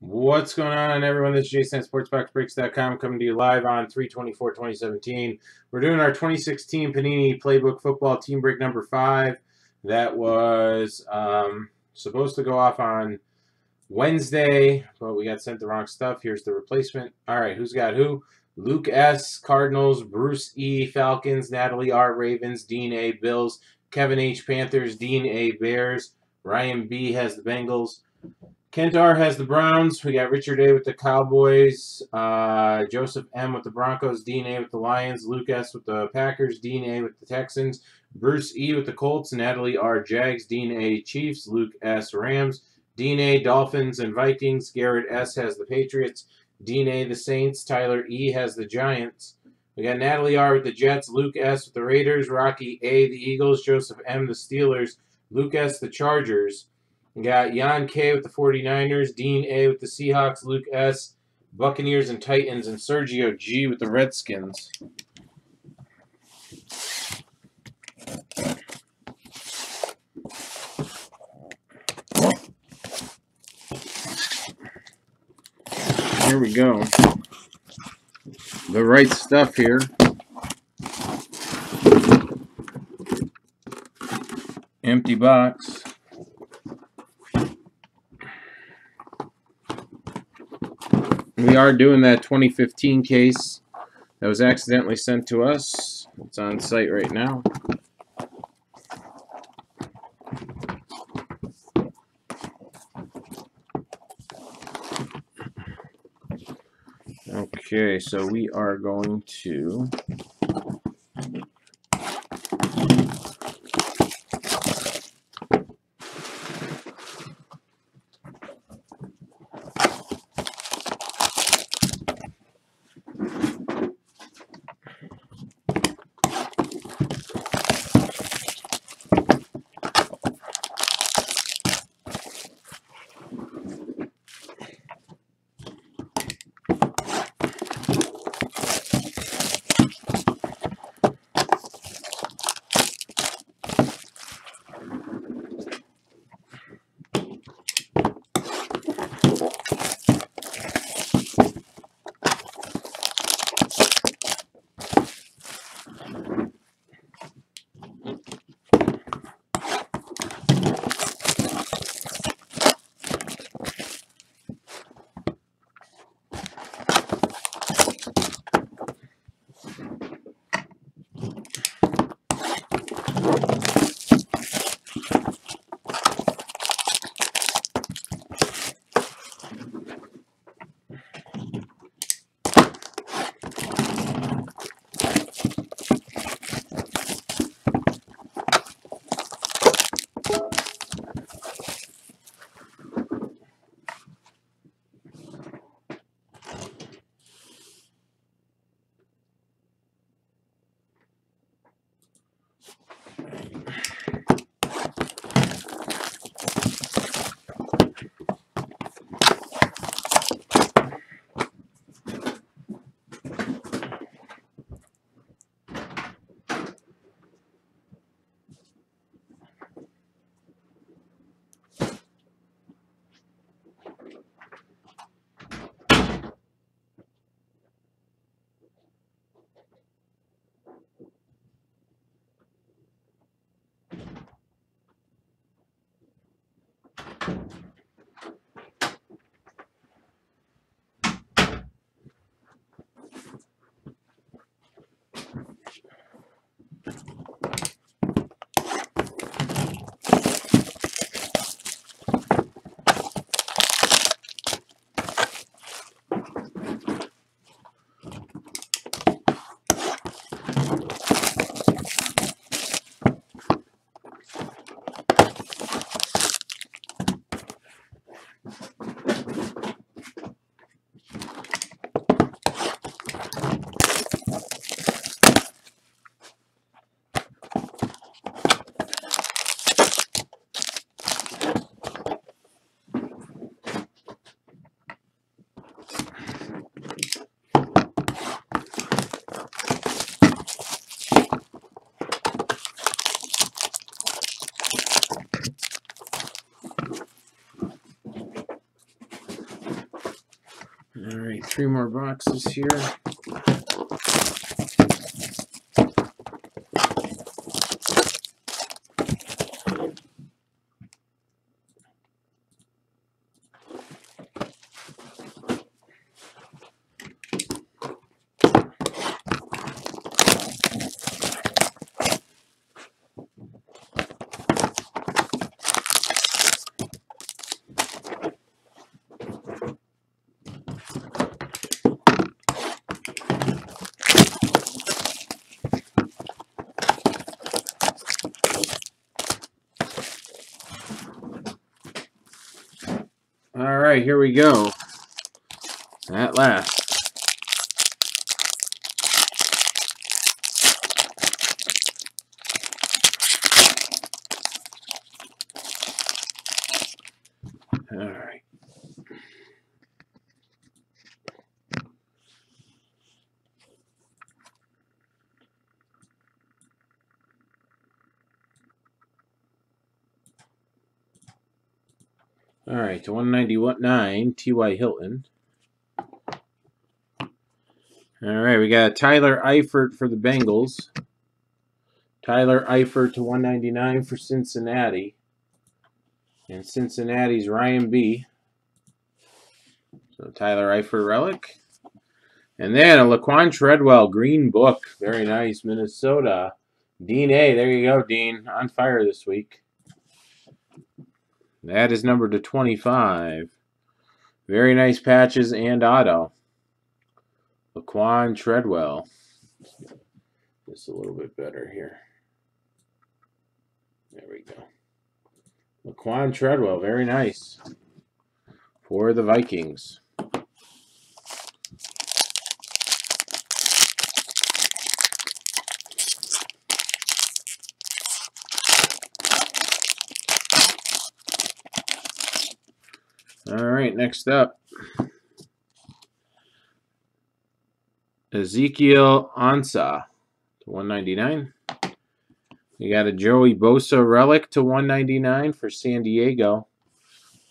What's going on, everyone? This is Jason at SportsBoxBreaks.com coming to you live on 324 2017. We're doing our 2016 Panini Playbook Football Team Break number five. That was um, supposed to go off on Wednesday, but we got sent the wrong stuff. Here's the replacement. All right, who's got who? Luke S. Cardinals, Bruce E. Falcons, Natalie R. Ravens, Dean A. Bills, Kevin H. Panthers, Dean A. Bears, Ryan B. has the Bengals. Kent R has the Browns. We got Richard A with the Cowboys. Uh, Joseph M with the Broncos. Dean A with the Lions. Luke S with the Packers. Dean A with the Texans. Bruce E with the Colts. Natalie R Jags. Dean A Chiefs. Luke S Rams. Dean A Dolphins and Vikings. Garrett S has the Patriots. Dean A the Saints. Tyler E has the Giants. We got Natalie R with the Jets. Luke S with the Raiders. Rocky A the Eagles. Joseph M the Steelers. Luke S the Chargers. We got Jan K with the 49ers, Dean A with the Seahawks, Luke S, Buccaneers and Titans, and Sergio G with the Redskins. Here we go. The right stuff here. Empty box. We are doing that 2015 case that was accidentally sent to us. It's on site right now. Okay, so we are going to three more boxes here. All right, here we go. At last. All right. All right, to 199, T.Y. Hilton. All right, we got Tyler Eifert for the Bengals. Tyler Eifert to 199 for Cincinnati. And Cincinnati's Ryan B. So Tyler Eifert relic. And then a Laquan Treadwell Green Book. Very nice. Minnesota. Dean A. There you go, Dean. On fire this week. That is number to 25. Very nice patches and auto. Laquan Treadwell. Just a little bit better here. There we go. Laquan Treadwell, very nice. For the Vikings. All right, next up. Ezekiel Ansah to 199. You got a Joey Bosa relic to 199 for San Diego.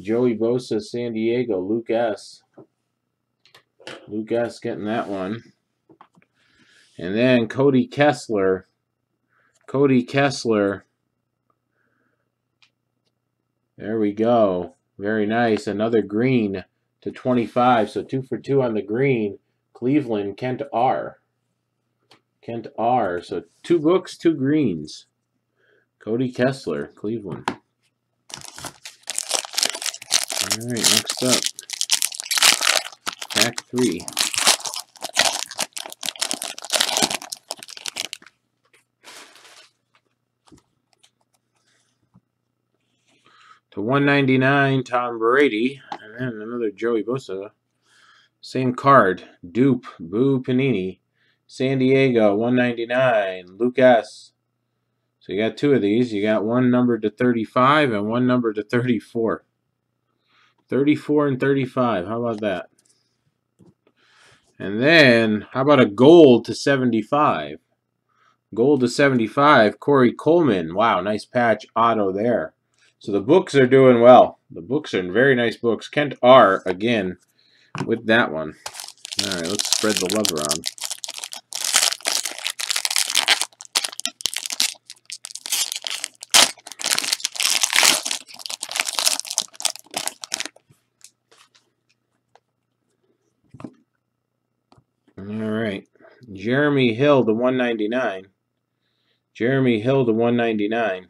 Joey Bosa, San Diego. Luke S. Luke S. getting that one. And then Cody Kessler. Cody Kessler. There we go. Very nice. Another green to 25. So two for two on the green. Cleveland, Kent R. Kent R. So two books, two greens. Cody Kessler, Cleveland. All right, next up. Pack three. To 199, Tom Brady. And then another Joey Bosa. Same card. Dupe, Boo Panini. San Diego, 199. Lucas. So you got two of these. You got one number to 35 and one number to 34. 34 and 35. How about that? And then, how about a gold to 75? Gold to 75, Corey Coleman. Wow, nice patch auto there. So the books are doing well. The books are very nice books. Kent R, again, with that one. All right, let's spread the love around. All right. Jeremy Hill to 199. Jeremy Hill to 199.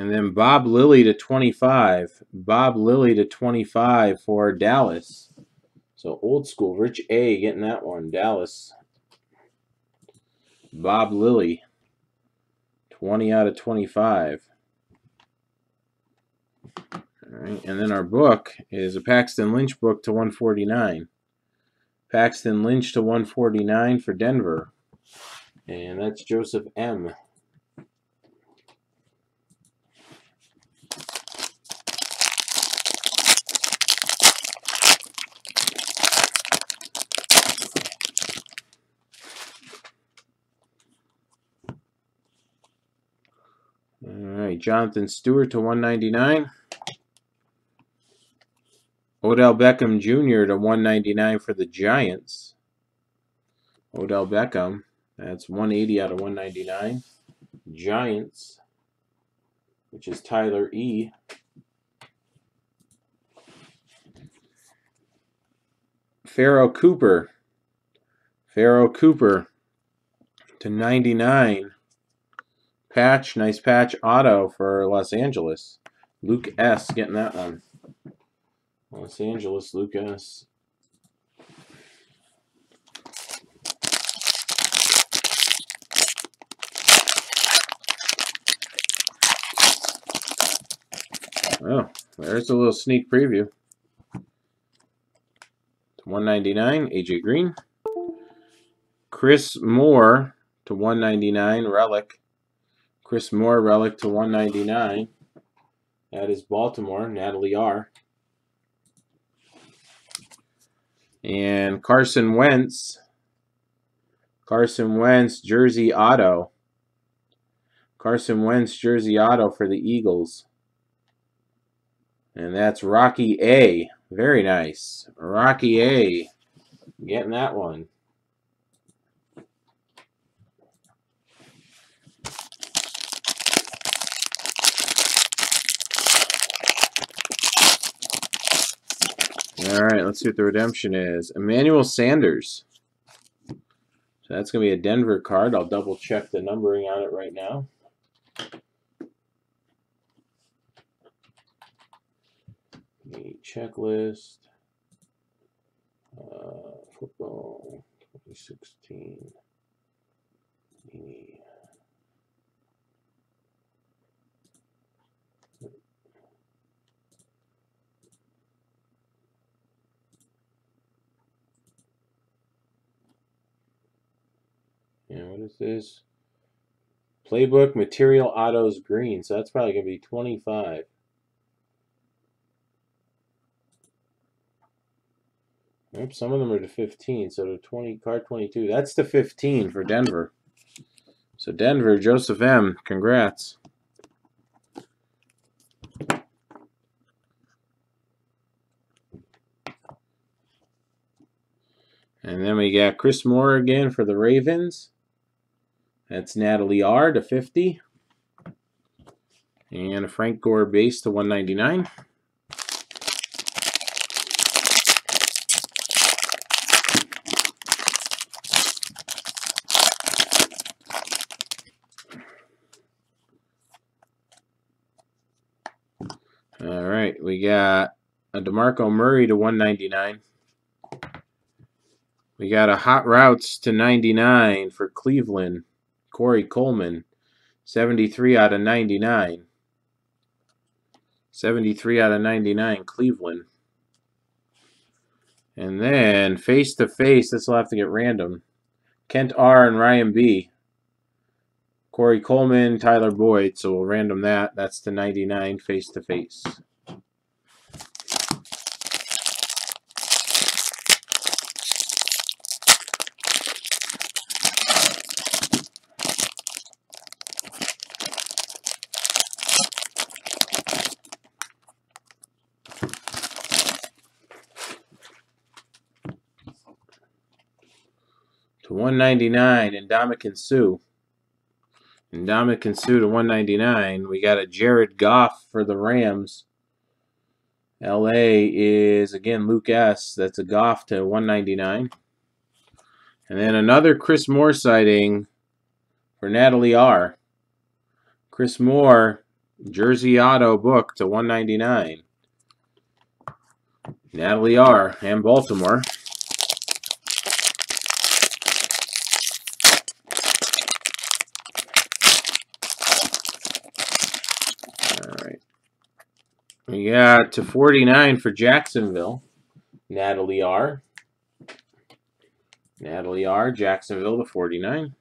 And then Bob Lilly to 25. Bob Lilly to 25 for Dallas. So old school. Rich A getting that one. Dallas. Bob Lilly. 20 out of 25. All right. And then our book is a Paxton Lynch book to 149. Paxton Lynch to 149 for Denver. And that's Joseph M. All right, Jonathan Stewart to 199. Odell Beckham Jr. to 199 for the Giants. Odell Beckham. That's 180 out of 199. Giants, which is Tyler E. Pharoh Cooper. Pharoh Cooper to 99. Patch, nice patch auto for Los Angeles. Luke S. getting that one. Los Angeles, Lucas. Oh, there's a little sneak preview. To 199, AJ Green. Chris Moore to 199, Relic. Chris Moore, Relic to 199. That is Baltimore, Natalie R. And Carson Wentz. Carson Wentz, Jersey Auto. Carson Wentz, Jersey Auto for the Eagles. And that's Rocky A. Very nice. Rocky A. Getting that one. All right, let's see what the redemption is. Emmanuel Sanders. So that's going to be a Denver card. I'll double check the numbering on it right now. The checklist. Uh, football 2016. And what is this? Playbook Material Autos Green. So that's probably going to be 25. Yep, some of them are to 15. So to 20, card 22. That's the 15 for Denver. So Denver, Joseph M. Congrats. And then we got Chris Moore again for the Ravens. That's Natalie R. to 50. And a Frank Gore base to 199. All right, we got a DeMarco Murray to 199. We got a Hot Routes to 99 for Cleveland. Corey Coleman, 73 out of 99. 73 out of 99, Cleveland. And then face to face, this will have to get random. Kent R and Ryan B. Corey Coleman, Tyler Boyd. So we'll random that. That's the 99 face to face. 199 and Ndamukong Suh. And Ndamukong Suh to 199. We got a Jared Goff for the Rams. LA is again Luke S. That's a Goff to 199. And then another Chris Moore sighting for Natalie R. Chris Moore, Jersey Auto book to 199. Natalie R. and Baltimore. We got to 49 for Jacksonville. Natalie R. Natalie R. Jacksonville to 49.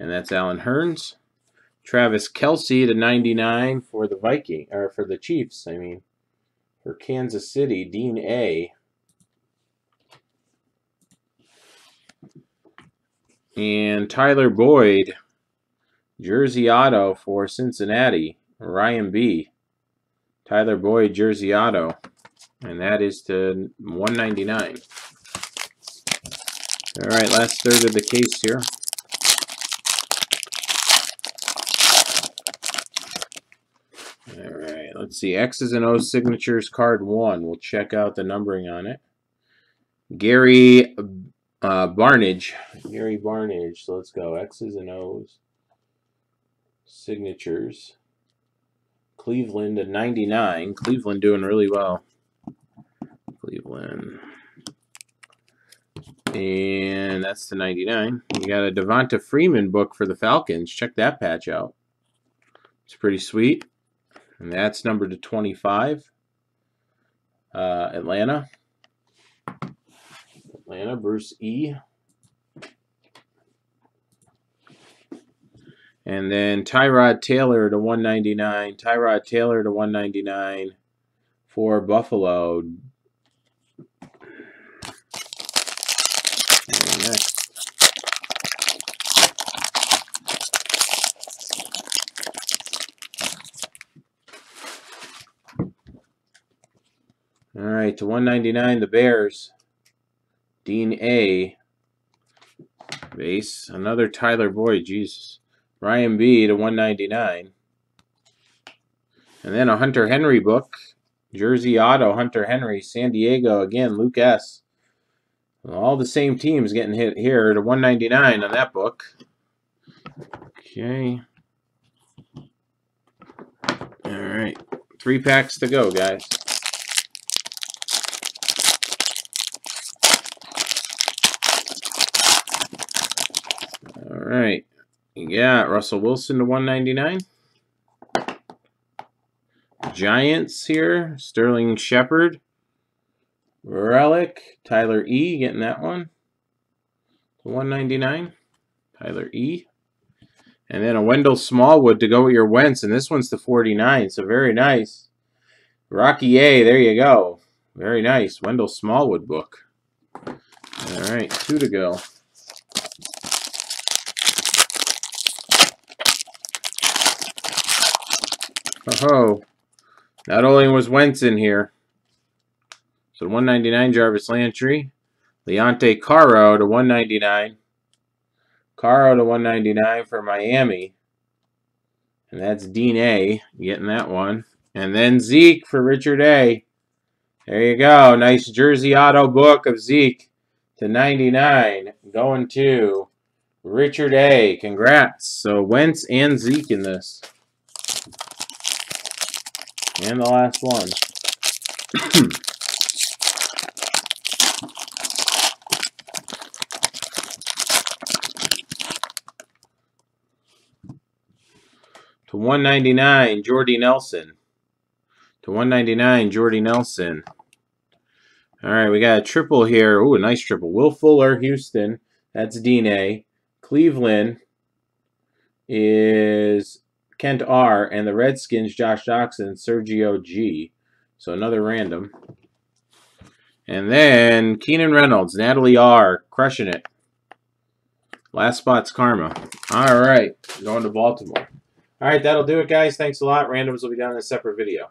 And that's Allen Hurns. Travis Kelce to 99 for the Viking, or for the Chiefs, I mean. For Kansas City, Dean A. And Tyler Boyd, Jersey Auto for Cincinnati, Ryan B. Tyler Boyd, Jersey Auto. And that is to 199. All right, last third of the case here. All right, let's see. X's and O's signatures card one. We'll check out the numbering on it. Gary uh, Barnidge. Gary Barnidge. So let's go. X's and O's. Signatures. Cleveland at 99. Cleveland doing really well. Cleveland. And that's the 99. You got a Devonta Freeman book for the Falcons. Check that patch out. It's pretty sweet. And that's number to 25. Uh, Atlanta. Atlanta, Bruce E. And then Tyrod Taylor to 199. Tyrod Taylor to 199 for Buffalo. All right, to 199, the Bears. Dean A. Base. Another Tyler Boyd, Jesus. Ryan B. to 199. And then a Hunter Henry book. Jersey Auto, Hunter Henry. San Diego, again, Luke S. All the same teams getting hit here to 199 on that book. Okay. All right. Three packs to go, guys. All right. Got Russell Wilson to 199. Giants here. Sterling Shepard. Relic, Tyler E. getting that one. 199. Tyler E. And then a Wendell Smallwood to go with your Wentz, and this one's the 49, so very nice. Rocky A, there you go. Very nice. Wendell Smallwood book. All right, two to go. Oh, not only was Wentz in here, so 199 Jarvis Landry. Leonte Carroo to 199. Carroo to 199 for Miami. And that's Dean A. Getting that one. And then Zeke for Richard A. There you go. Nice jersey auto book of Zeke to 99. Going to Richard A. Congrats. So Wentz and Zeke in this. And the last one. To 199, Jordy Nelson. To 199, Jordy Nelson. All right, we got a triple here. Ooh, a nice triple. Will Fuller, Houston. That's Dean A. Cleveland is Kent R. And the Redskins, Josh Doctson, Sergio G. So another random. And then Keenan Reynolds, Natalie R. Crushing it. Last spot's Karma. All right, going to Baltimore. All right, that'll do it, guys. Thanks a lot. Randoms will be down in a separate video.